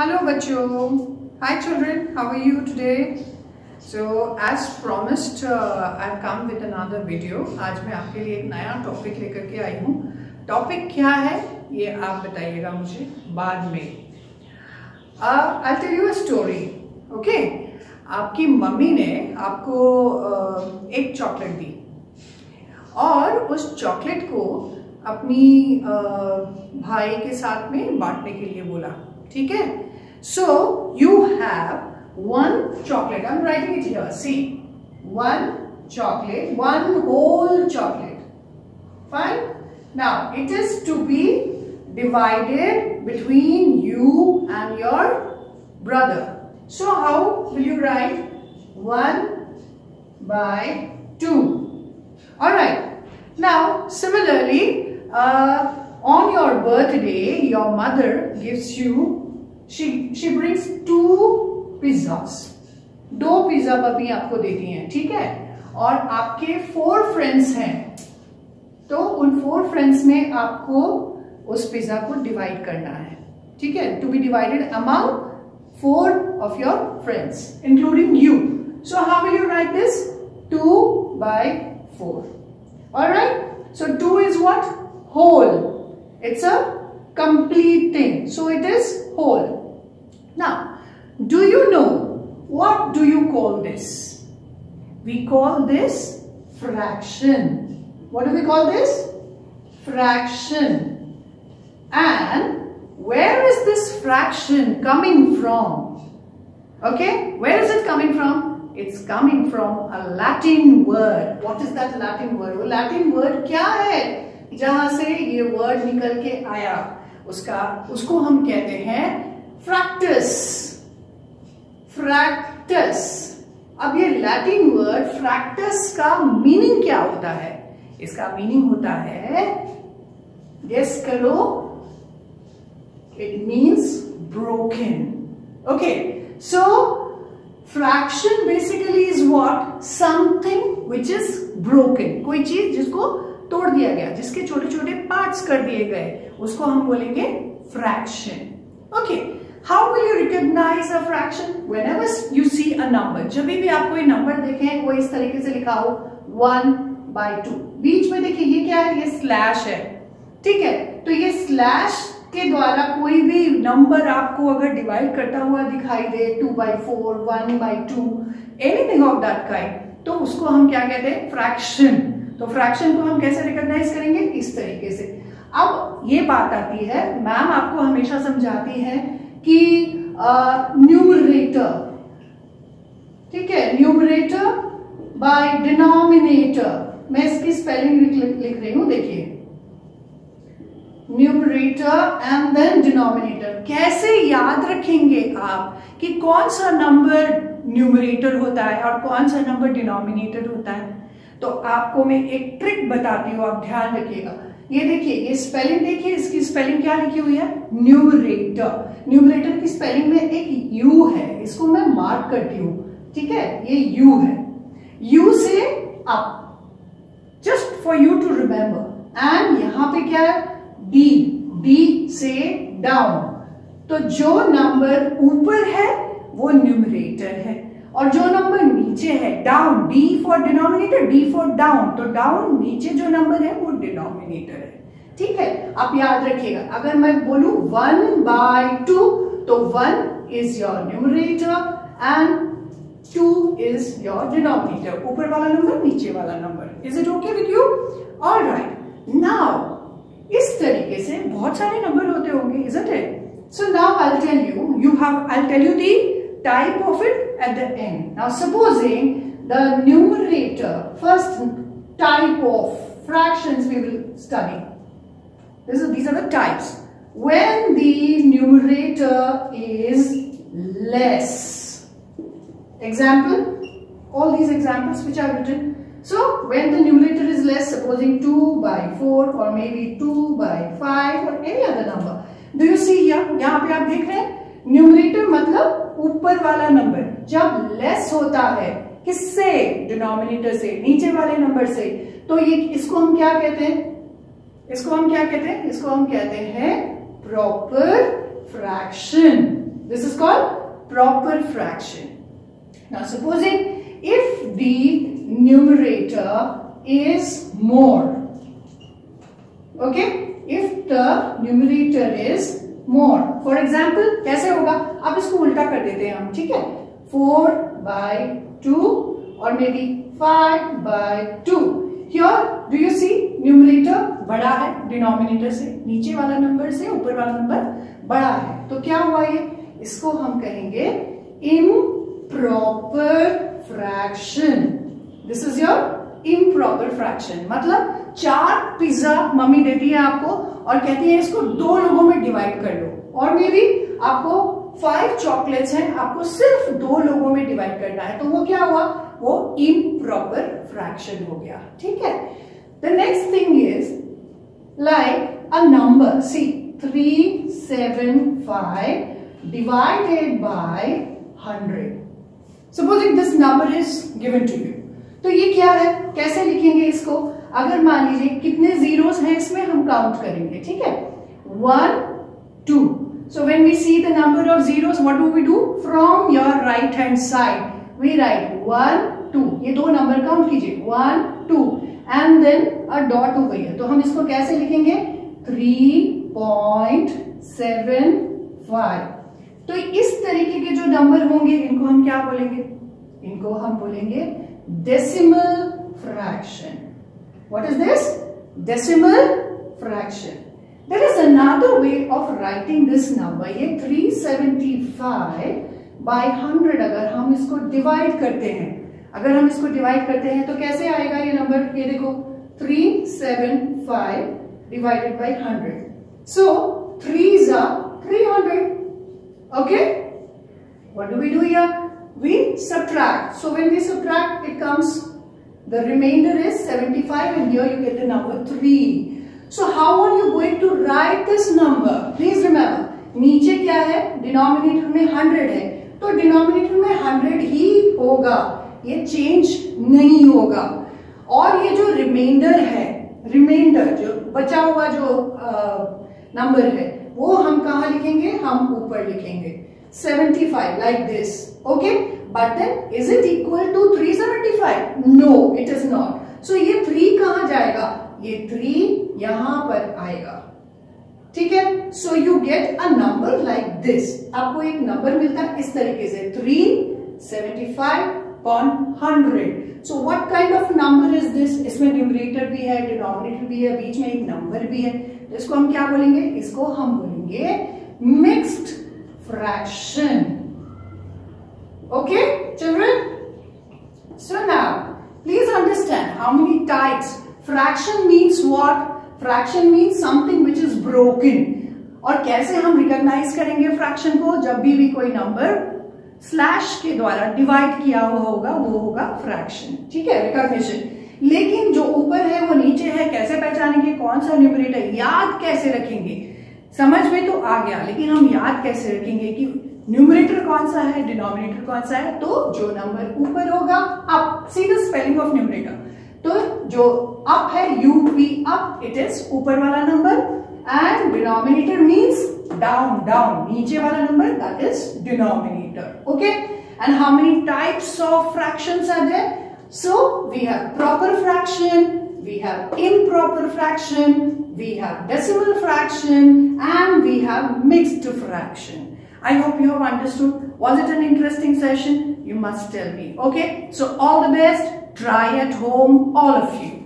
Hello bachcho. Hi children, how are you today? So as promised, uh, I've come with another. आज मैं आपके लिए एक नया टॉपिक लेकर के आई हूँ. टॉपिक क्या है? ये आप बताइएगा मुझे बाद में. I tell you a story okay आपकी मम्मी ने आपको uh, एक चॉकलेट दी. और उस चॉकलेट को अपनी uh, भाई के साथ में बांटने के लिए बोला ठीक है? So you have one chocolate. I'm writing it here. See, one chocolate, one whole chocolate. Fine. Now it is to be divided between you and your brother. So how will you write? 1 by 2. Alright. Now similarly, uh, on your birthday, your mother gives you she she brings two pizzas. दो pizza पपी आपको देती हैं, ठीक है? और आपके four friends हैं। तो उन फोर फ्रेंड्स में आपको उस पिज्जा को डिवाइड करना है, ठीक है? To be divided among four of your friends including you so how will you write this two by four और write so two is what whole it's a complete thing. So it is whole. Now, do you know what do you call this? We call this fraction. What do we call this? Fraction. And where is this fraction coming from? Okay, where is it coming from? It's coming from a Latin word. What is that Latin word? वो Latin word क्या है जहाँ से ये word निकल के आया उसका उसको हम कहते हैं फ्रैक्टस फ्रैक्टस अब ये लैटिन वर्ड फ्रैक्टस का मीनिंग क्या होता है? इसका मीनिंग होता है गेस करो। It means broken okay so fraction basically is what something which is broken कोई चीज़ जिसको तोड़ दिया गया, जिसके छोटे छोटे पार्ट्स कर दिए गए, उसको हम बोलेंगे fraction okay okay. Will you recognise a fraction whenever you see a number जब भी आप कोई नंबर देखें, वो इस तरीके से लिखा हो वन बाई टू बीच में देखिए, ये क्या है? ये स्लैश है। ठीक है? तो ये स्लैश के द्वारा कोई भी नंबर आपको अगर डिवाइड करता हुआ दिखाई दे two by four one by two anything of that kind तो उसको हम क्या कहते हैं? फ्रैक्शन तो फ्रैक्शन को हम कैसे रिकॉग्नाइज करेंगे? इस तरीके से। अब ये बात आती है मैम आपको हमेशा समझाती है कि न्यूमरेटर ठीक है? न्यूमरेटर बाय डिनोमिनेटर मैं इसकी स्पेलिंग लिख रही हूँ, देखिए। न्यूमरेटर एंड देन डिनोमिनेटर कैसे याद रखेंगे आप कि कौन सा नंबर न्यूमरेटर होता है और कौन सा नंबर डिनोमिनेटर होता है? तो आपको मैं एक ट्रिक बताती हूँ, आप ध्यान रखिएगा। ये देखिए, ये स्पेलिंग देखिए, इसकी स्पेलिंग क्या लिखी हुई है? न्यूमरेटर न्यूमरेटर की स्पेलिंग में एक यू है, इसको मैं मार्क करती हूँ। ठीक है? ये यू है। यू से up just for you to remember and यहाँ पे क्या है? डी डी से डाउन तो जो नंबर ऊपर है, वो न्यूमरेटर है। और जो नंबर नीचे है down D for denominator D for down तो डाउन नीचे जो नंबर है, वो डिनोमिनेटर है। ठीक है? आप याद रखिएगा। अगर मैं बोलू वन बाय टू तो one is your numerator and two is your denominator ऊपर वाला नंबर नीचे वाला number is it okay with you all right now इस तरीके से बहुत सारे नंबर होते होंगे is it so now I tell you you have I tell you the type of it at the end. Now supposing the numerator, first type of fractions we will study. This is, these are the types. When the numerator is less. Example, all these examples which I have written. So when the numerator is less, supposing 2 by 4 or maybe 2 by 5 or any other number. Do you see here? यहाँ पे आप देख रहे हैं numerator मतलब ऊपर वाला number जब लेस होता है किससे डिनोमिनेटर से नीचे वाले नंबर से तो ये इसको हम क्या कहते हैं इसको हम क्या कहते हैं? इसको हम कहते हैं proper fraction this is called proper fraction now supposing if the numerator is more okay if the numerator is more for example कैसे होगा? आप इसको उल्टा कर देते हैं हम, ठीक है? फोर बाय टू और maybe five by two here do you see numerator बड़ा है डिनोमिनेटर से, नीचे वाला नंबर से, ऊपर वाला नंबर बड़ा है। तो क्या हुआ ये? इसको हम कहेंगे improper fraction this is your improper fraction मतलब चार पिज्जा मम्मी देती है आपको और कहती है इसको दो लोगों में डिवाइड कर लो। और मे भी आपको फाइव चॉकलेट्स हैं, आपको सिर्फ़ दो लोगों में डिवाइड करना है। तो वो क्या हुआ? वो इम्प्रॉपर फ्रैक्शन हो गया। ठीक है? The next thing is like a number see three seven five divided by hundred supposing this number is given to you तो ये क्या है? कैसे लिखेंगे इसको? अगर मान लीजिए कितने जीरोस हैं इसमें, हम काउंट करेंगे, ठीक है? One two so when we see the number of zeros what do we do from your right hand side we write one two ये दो नंबर काउंट कीजिए। One two and then a dot हो गई है तो हम इसको कैसे लिखेंगे? थ्री पॉइंट सेवन फाइव तो इस तरीके के जो नंबर होंगे, इनको हम क्या बोलेंगे? इनको हम बोलेंगे decimal fraction What is this? Decimal fraction. There is another way of writing this number. ये 375 by 100 अगर हम इसको divide करते हैं अगर हम इसको divide करते हैं तो कैसे आएगा ये नंबर ये देखो 375 divided by 100. So 3s are 300. Okay? What do we do here? We subtract. So when we subtract, it comes The remainder is 75 and here you get the number 3. So how are you going to write this number? Please remember, नीचे क्या है denominator में 100 है तो denominator में 100 ही होगा। ये change नहीं होगा। और ये जो रिमाइंडर है रिमाइंडर जो बचा हुआ जो नंबर है, वो हम कहा लिखेंगे? हम ऊपर लिखेंगे। 75 like this, okay? But then, is it equal to 375 no, it is not. So, ये 3 कहा जाएगा? ये 3 यहाँ पर आएगा। ठीक है? So you get a number like this आपको एक नंबर मिलता है इस तरीके से. 375 upon 100 so what kind of number is this इसमें न्यूमरेटर भी है डिनोमिनेटर भी है बीच में एक नंबर भी है. इसको हम क्या बोलेंगे? इसको हम बोलेंगे mixed fraction okay children? So now, please understand how many types. Fraction means what? Fraction means something which is broken. और कैसे हम रिकॉग्नाइज करेंगे फ्रैक्शन को? जब भी भी कोई नंबर स्लैश के द्वारा डिवाइड किया हुआ होगा, वो होगा फ्रैक्शन ठीक है? रिकॉग्निशन लेकिन जो ऊपर है, वो नीचे है, कैसे पहचानेंगे? कौन सा न्यूमरेटर याद कैसे रखेंगे? समझ में तो आ गया, लेकिन हम याद कैसे रखेंगे कि न्यूमरेटर कौन सा है डिनोमिनेटर कौन सा है? तो जो नंबर ऊपर होगा आप see the spelling of numerator तो जो अप है U P up it is ऊपर वाला number and denominator means down down नीचे वाला number that is denominator okay and how many types of fractions are there so we have proper fraction we have improper fraction we have decimal fraction and we have mixed fraction I hope you have understood. Was it an interesting session? You must tell me. Okay. So all the best. Try at home, all of you.